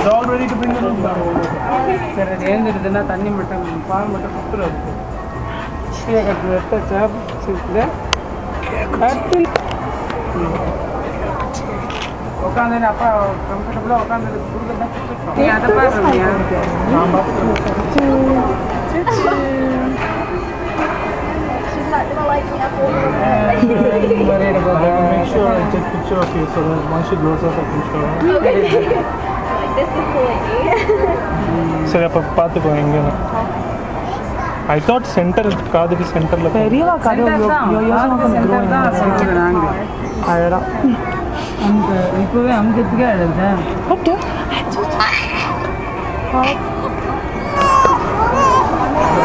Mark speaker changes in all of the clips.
Speaker 1: It's all ready to bring the room
Speaker 2: sir அது ஏந்திருதுன்னா தண்ணி மட்டும் பால் மட்டும் குத்துறது கீழே கட்டு சாப் சீட்டில் கட்டில். உட்காந்து அப்பா கம்ஃபர்டபுளாக உட்காந்து கொடுக்குறதா கொடுத்துருக்கோம். அதை பாருங்க
Speaker 1: picture of you so that once she grows up I can show her.
Speaker 3: Like this is the lady.
Speaker 1: சரி அப்போ பார்த்துக்கோ எங்கன்னு ஐ தாட் சென்டர் காதுக்கு சென்டரில்
Speaker 4: பெரியவா கதை
Speaker 2: சென்டர் தான் சொல்லுது நாங்கள்
Speaker 4: அழகா
Speaker 2: அந்த இப்போவே அமுக்கிறதுக்கே அழுதேன்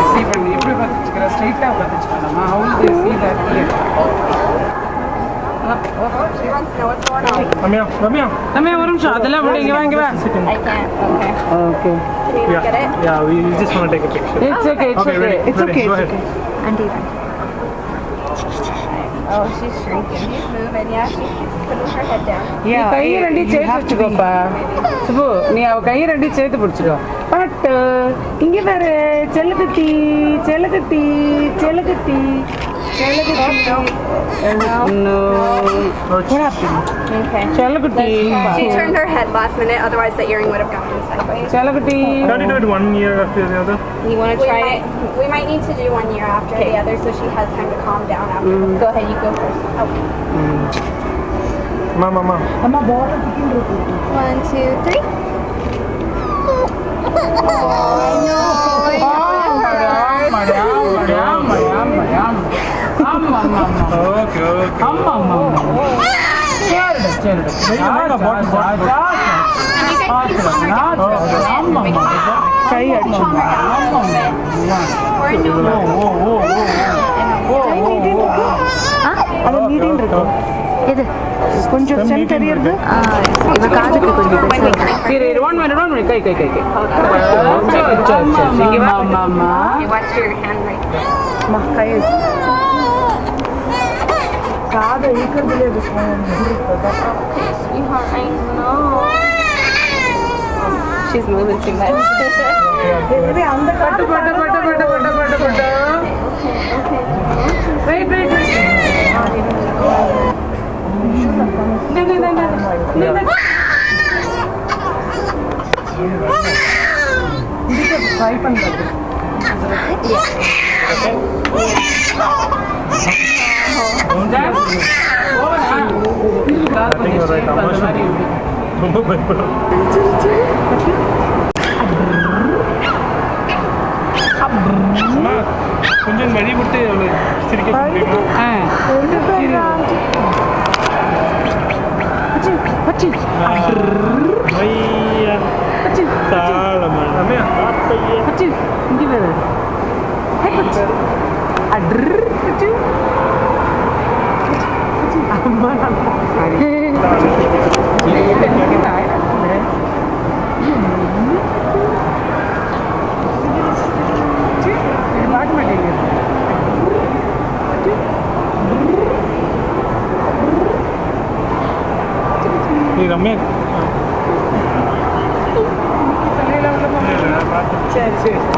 Speaker 2: இப்படி பண்ணி எப்படி பார்த்துச்சுக்கிறேன் ஸ்ட்ரைட்டாக பார்த்துச்சுக்கலாமா house they see that
Speaker 3: She wants to know what's going on.
Speaker 1: Ramya Ramya
Speaker 2: நம்ம ஒரு நிமிஷம் அதெல்லாம் விட இங்கே வாங்க வா
Speaker 3: I can't. Okay.
Speaker 2: Okay
Speaker 3: Can you
Speaker 1: Yeah,
Speaker 3: get it?
Speaker 1: yeah, we just want to take a picture.
Speaker 2: It's okay it's
Speaker 1: Okay,
Speaker 2: okay
Speaker 1: ready,
Speaker 2: it's
Speaker 1: ready,
Speaker 2: okay
Speaker 1: go ahead.
Speaker 3: Undo that. Oh, she's shrinking. She's moving. Yeah, she's putting her head down.
Speaker 2: நீ கையை ரெண்டி சேர்த்து வச்சுக்கோப்பா சுபு நீ அவ கையை ரெண்டி சேர்த்து பிடிச்சிக்கோ பட்டு இங்க பாரு செல்லக்குட்டி செல்லக்குட்டி செல்லக்குட்டி No. What happened?
Speaker 3: Okay.
Speaker 2: Chalakuti.
Speaker 3: She turned her head last minute, otherwise the earring would have gone sideways.
Speaker 2: Chalakuti.
Speaker 1: Can you do it one year after the other?
Speaker 3: You want to try might, it? We might need to do one year after the other so she has time to calm down after. Mm. Go ahead, you go first. Okay.
Speaker 4: Mm. Ma, ma, ma.
Speaker 3: One, two, three.
Speaker 1: Okay okay.
Speaker 2: ஆமா ஆமா
Speaker 1: சரி சரி wait
Speaker 2: வேண்டாம் பாட்டில் பாட்டில் ஆமா ஆமா கை அடிச்சு ஆமா ஆமா.
Speaker 3: ஓ
Speaker 1: ஓ ஓ ஓ
Speaker 4: அது மீடியம் இருக்கு. எது? கொஞ்சம் சென் தெரியுது இது காதுக்கு கொஞ்சம்
Speaker 2: இரு இரு ஒன் மினிட் ஒன் மினிட் கை கை கை கை. இங்க வா மாமா வாட்ச்
Speaker 3: யுவர் ஹேண்ட் ரைட் மா கை I
Speaker 4: bet he could believe this one.
Speaker 3: Sweetheart, I know. She's moving too much.
Speaker 2: Wait, wait, wait.
Speaker 1: No, no,
Speaker 2: no, no. No,
Speaker 1: no.
Speaker 2: And
Speaker 1: ரொம்ப பயப்படுறேன் அம்மா, கொஞ்சம் வழி விட்டு அவளை சிரிக்க முடியுமா
Speaker 2: ஆ.
Speaker 1: ஐயா தாளமன் ரம்யா அப்பையா
Speaker 2: பச்சு, இங்க பாரு. ये
Speaker 1: रम्य चल।